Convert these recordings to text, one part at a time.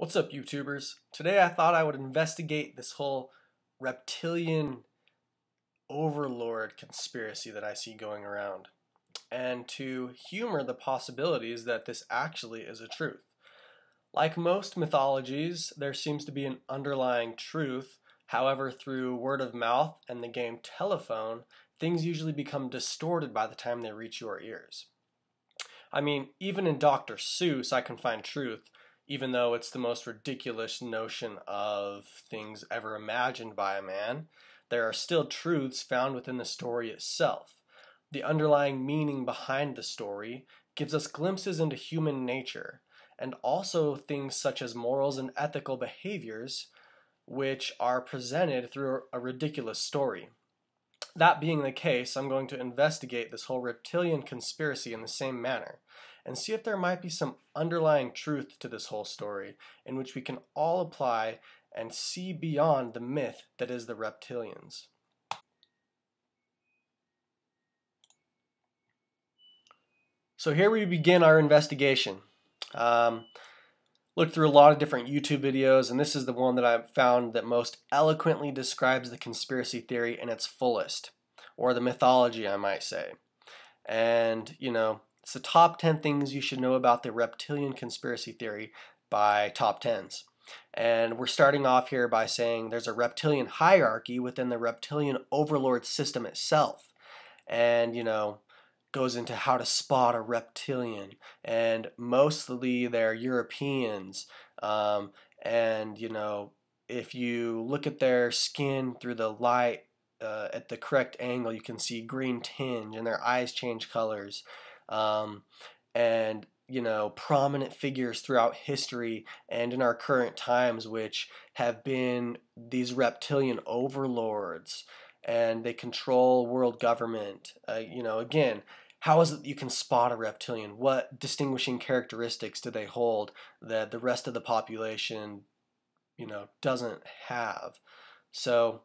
What's up, YouTubers? Today I thought I would investigate this whole reptilian overlord conspiracy that I see going around, and to humor the possibilities that this actually is a truth. Like most mythologies, there seems to be an underlying truth, however, through word of mouth and the game telephone, things usually become distorted by the time they reach your ears. I mean, even in Dr. Seuss, I can find truth even though it's the most ridiculous notion of things ever imagined by a man, there are still truths found within the story itself. The underlying meaning behind the story gives us glimpses into human nature, and also things such as morals and ethical behaviors, which are presented through a ridiculous story. That being the case, I'm going to investigate this whole reptilian conspiracy in the same manner and see if there might be some underlying truth to this whole story in which we can all apply and see beyond the myth that is the reptilians. So here we begin our investigation. Um, looked through a lot of different YouTube videos, and this is the one that I've found that most eloquently describes the conspiracy theory in its fullest, or the mythology, I might say. And, you know, it's the top 10 things you should know about the reptilian conspiracy theory by top 10s. And we're starting off here by saying there's a reptilian hierarchy within the reptilian overlord system itself. And, you know, goes into how to spot a reptilian. And mostly they're Europeans. Um, and, you know, if you look at their skin through the light uh, at the correct angle, you can see green tinge and their eyes change colors um, and you know prominent figures throughout history and in our current times which have been these reptilian overlords and they control world government uh, you know again how is it that you can spot a reptilian what distinguishing characteristics do they hold that the rest of the population you know doesn't have so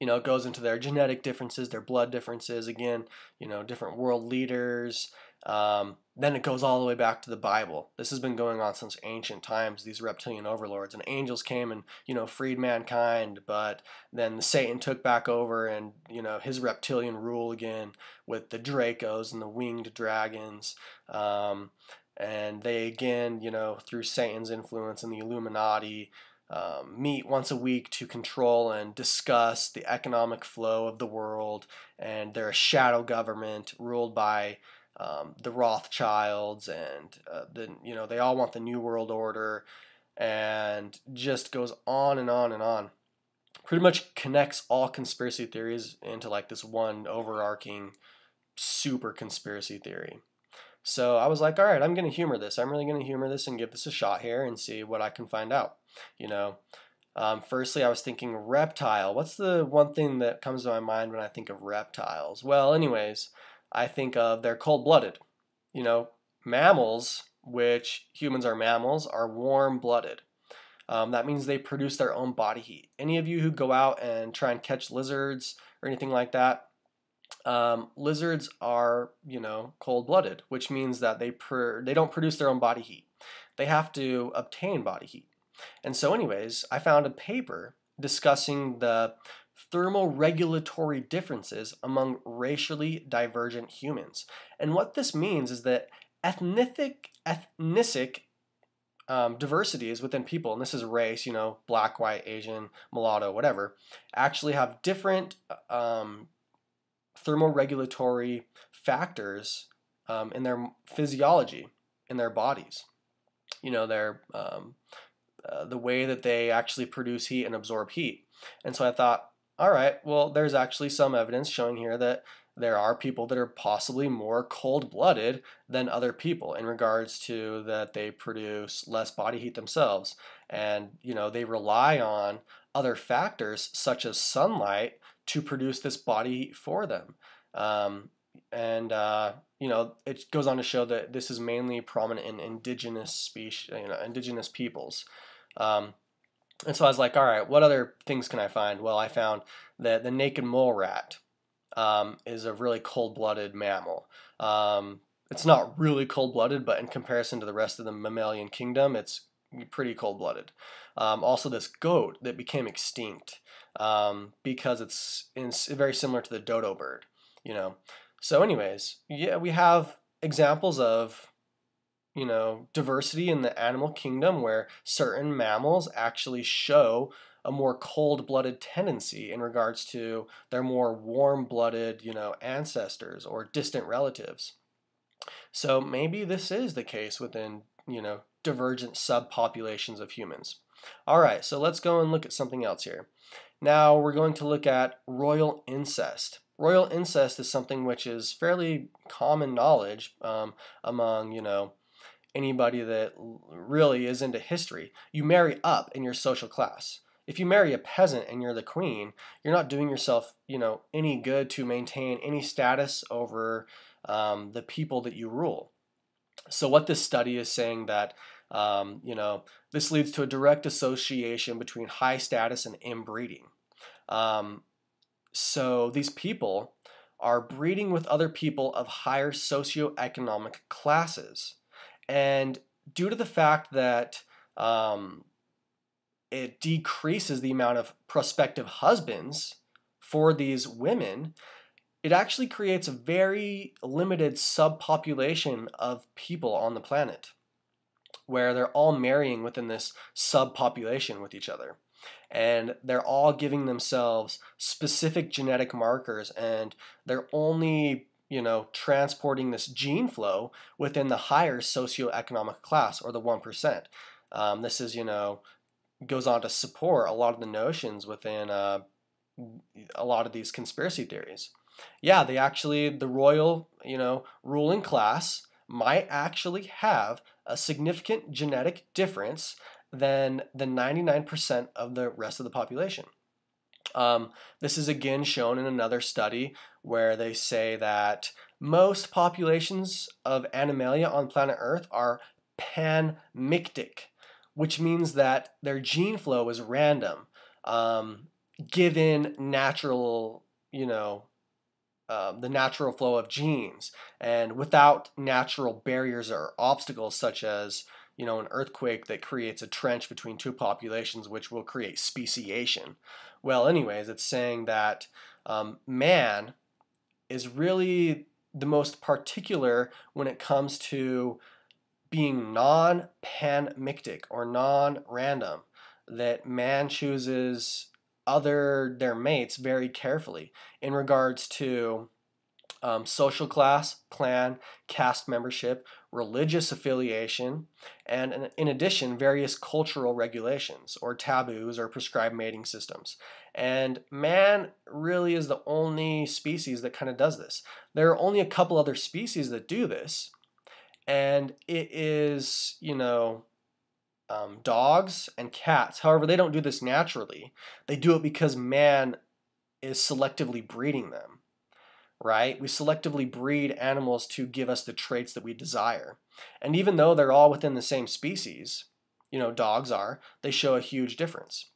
you know, it goes into their genetic differences, their blood differences, again, you know, different world leaders. Um, then it goes all the way back to the Bible. This has been going on since ancient times, these reptilian overlords. And angels came and, you know, freed mankind, but then Satan took back over and, you know, his reptilian rule again with the Dracos and the winged dragons. Um, and they again, you know, through Satan's influence and the Illuminati, um, meet once a week to control and discuss the economic flow of the world. And they're a shadow government ruled by um, the Rothschilds, and uh, the you know they all want the New World Order, and just goes on and on and on. Pretty much connects all conspiracy theories into like this one overarching super conspiracy theory. So I was like, all right, I'm going to humor this. I'm really going to humor this and give this a shot here and see what I can find out. You know, um, firstly, I was thinking reptile. What's the one thing that comes to my mind when I think of reptiles? Well, anyways, I think of they're cold blooded. You know, mammals, which humans are mammals, are warm blooded. Um, that means they produce their own body heat. Any of you who go out and try and catch lizards or anything like that, um, lizards are, you know, cold-blooded, which means that they they don't produce their own body heat. They have to obtain body heat. And so, anyways, I found a paper discussing the thermoregulatory differences among racially divergent humans. And what this means is that ethnic ethnic um, diversities within people, and this is race, you know, black, white, Asian, mulatto, whatever, actually have different um, thermoregulatory factors um, in their physiology, in their bodies. You know, their um, uh, the way that they actually produce heat and absorb heat. And so I thought, all right, well, there's actually some evidence showing here that there are people that are possibly more cold-blooded than other people in regards to that they produce less body heat themselves and you know they rely on other factors such as sunlight to produce this body heat for them. Um, and uh, you know, it goes on to show that this is mainly prominent in indigenous species, you know, indigenous peoples. Um, and so I was like, all right, what other things can I find? Well, I found that the naked mole rat um, is a really cold-blooded mammal. Um, it's not really cold-blooded, but in comparison to the rest of the mammalian kingdom, it's pretty cold-blooded. Um, also, this goat that became extinct um, because it's, it's very similar to the dodo bird, you know. So, anyways, yeah, we have examples of you know diversity in the animal kingdom where certain mammals actually show a more cold-blooded tendency in regards to their more warm-blooded, you know, ancestors or distant relatives. So maybe this is the case within, you know, divergent subpopulations of humans. All right, so let's go and look at something else here. Now we're going to look at royal incest. Royal incest is something which is fairly common knowledge um, among, you know, anybody that really is into history. You marry up in your social class. If you marry a peasant and you're the queen, you're not doing yourself, you know, any good to maintain any status over um, the people that you rule. So what this study is saying that um, you know this leads to a direct association between high status and inbreeding. Um, so these people are breeding with other people of higher socioeconomic classes, and due to the fact that um, it decreases the amount of prospective husbands for these women, it actually creates a very limited subpopulation of people on the planet where they're all marrying within this subpopulation with each other. And they're all giving themselves specific genetic markers and they're only, you know, transporting this gene flow within the higher socioeconomic class or the 1%. Um, this is, you know, goes on to support a lot of the notions within uh, a lot of these conspiracy theories. Yeah, they actually, the royal, you know, ruling class might actually have a significant genetic difference than the 99% of the rest of the population. Um, this is again shown in another study where they say that most populations of Animalia on planet Earth are panmictic, which means that their gene flow is random, um, given natural, you know, uh, the natural flow of genes, and without natural barriers or obstacles such as you know an earthquake that creates a trench between two populations, which will create speciation. Well, anyways, it's saying that um, man is really the most particular when it comes to being non-panmictic or non-random, that man chooses other their mates very carefully in regards to um, social class, clan, caste membership, religious affiliation, and in addition, various cultural regulations or taboos or prescribed mating systems. And man really is the only species that kind of does this. There are only a couple other species that do this, and it is, you know, um, dogs and cats. However, they don't do this naturally. They do it because man is selectively breeding them, right? We selectively breed animals to give us the traits that we desire. And even though they're all within the same species, you know, dogs are, they show a huge difference.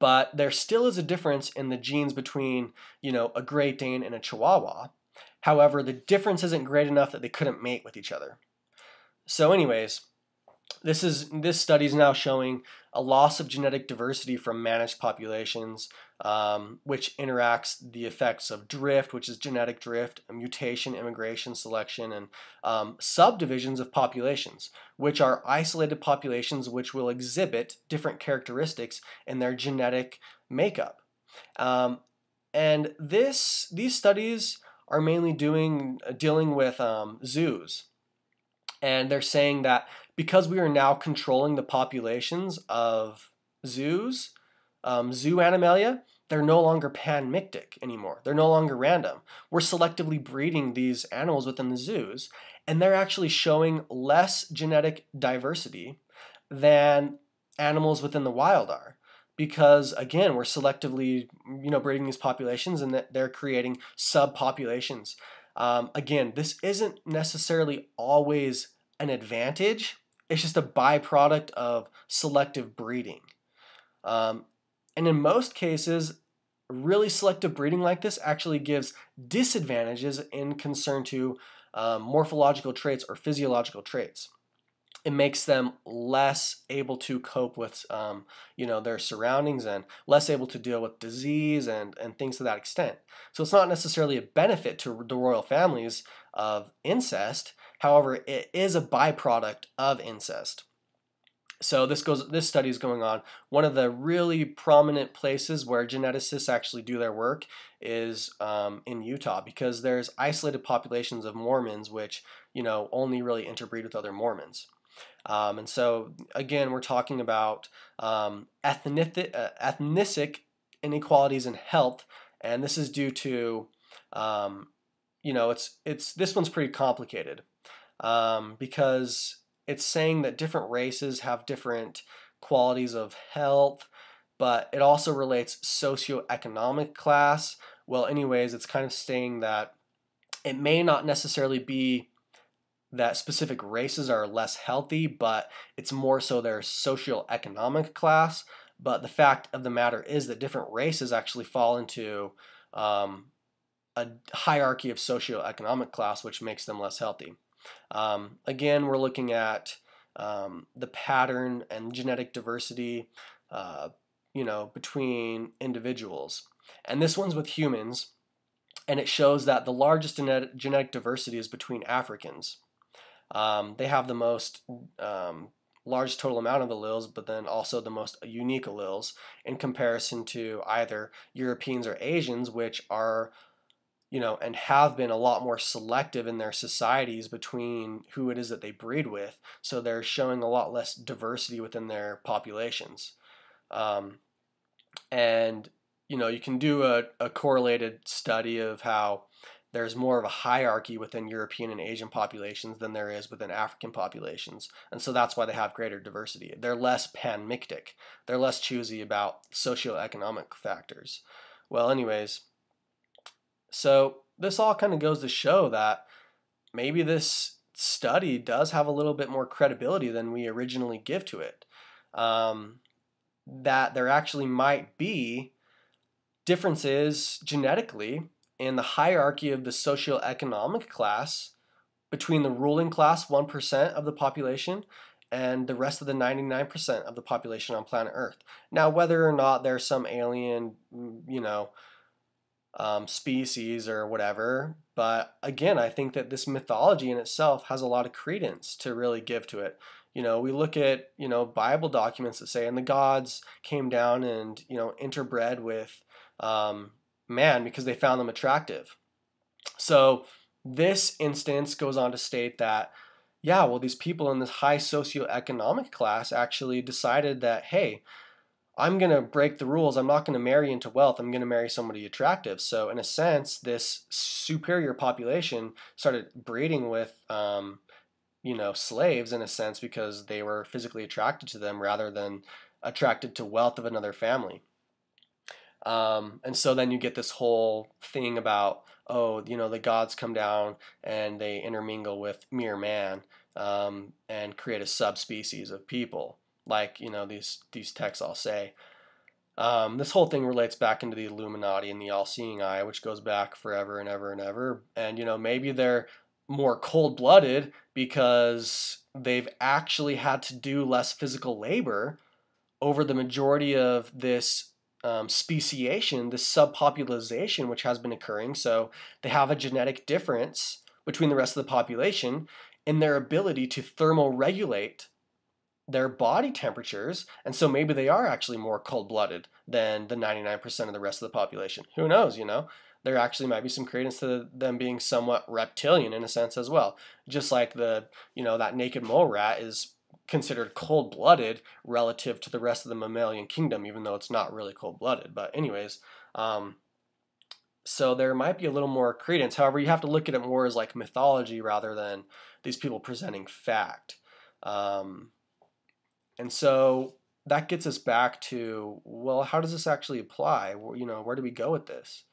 But there still is a difference in the genes between, you know, a Great Dane and a Chihuahua. However, the difference isn't great enough that they couldn't mate with each other. So anyways, this is this study is now showing a loss of genetic diversity from managed populations, um, which interacts the effects of drift, which is genetic drift, mutation, immigration, selection, and um, subdivisions of populations, which are isolated populations which will exhibit different characteristics in their genetic makeup. Um, and this these studies are mainly doing dealing with um, zoos, and they're saying that because we are now controlling the populations of zoos, um, zoo animalia, they're no longer panmictic anymore. They're no longer random. We're selectively breeding these animals within the zoos, and they're actually showing less genetic diversity than animals within the wild are. Because again, we're selectively, you know, breeding these populations, and that they're creating subpopulations. Um, again, this isn't necessarily always an advantage it's just a byproduct of selective breeding. Um, and in most cases, really selective breeding like this actually gives disadvantages in concern to um, morphological traits or physiological traits. it makes them less able to cope with um, you know their surroundings and less able to deal with disease and and things to that extent. So it's not necessarily a benefit to the royal families of incest. However it is a byproduct of incest so this goes this study is going on. One of the really prominent places where geneticists actually do their work is um, in utah because there's isolated populations of mormons which you know only really interbreed with other mormons. Um, and so, again, we're talking about um, ethnic, uh, ethnic inequalities in health, and this is due to, um, you know, it's it's this one's pretty complicated um, because it's saying that different races have different qualities of health, but it also relates socioeconomic class. Well, anyways, it's kind of saying that it may not necessarily be that specific races are less healthy, but it's more so their socioeconomic class. But the fact of the matter is that different races actually fall into um, a hierarchy of socioeconomic class, which makes them less healthy. Um, again, we're looking at um, the pattern and genetic diversity, uh, you know, between individuals. And this one's with humans, and it shows that the largest genetic diversity is between Africans. Um, they have the most um, large total amount of alleles, but then also the most unique alleles in comparison to either Europeans or Asians, which are, you know, and have been a lot more selective in their societies between who it is that they breed with. So they're showing a lot less diversity within their populations. Um, and, you know, you can do a, a correlated study of how there's more of a hierarchy within European and Asian populations than there is within African populations. And so that's why they have greater diversity. They're less panmictic. They're less choosy about socioeconomic factors. Well, anyways, so this all kind of goes to show that maybe this study does have a little bit more credibility than we originally give to it. Um, that there actually might be differences genetically in the hierarchy of the socioeconomic class between the ruling class 1% of the population and the rest of the 99% of the population on planet Earth. Now, whether or not there's some alien, mm, you know, um, species or whatever, but again, I think that this mythology in itself has a lot of credence to really give to it. You know, we look at, you know, Bible documents that say, and the gods came down and, you know, interbred with, um, man because they found them attractive. So this instance goes on to state that, yeah, well, these people in this high socioeconomic class actually decided that, hey, I'm going to break the rules. I'm not going to marry into wealth. I'm going to marry somebody attractive. So, in a sense, this superior population started breeding with, um, you know, slaves in a sense because they were physically attracted to them rather than attracted to wealth of another family. Um, and so then you get this whole thing about, oh, you know, the gods come down and they intermingle with mere man um, and create a subspecies of people, like you know these these texts all say. Um, this whole thing relates back into the Illuminati and the all-seeing eye, which goes back forever and ever and ever. And you know, maybe they're more cold-blooded because they've actually had to do less physical labor over the majority of this um, speciation, this subpopulation, which has been occurring. So they have a genetic difference between the rest of the population in their ability to thermoregulate their body temperatures. And so maybe they are actually more cold blooded than the 99% of the rest of the population. Who knows, you know? There actually might be some credence to them being somewhat reptilian in a sense as well. Just like the, you know, that naked mole rat is considered cold blooded relative to the rest of the mammalian kingdom, even though it's not really cold blooded. But, anyways, um, so there might be a little more credence. However, you have to look at it more as like mythology rather than these people presenting fact. Um, and so that gets us back to well, how does this actually apply? You know, where do we go with this?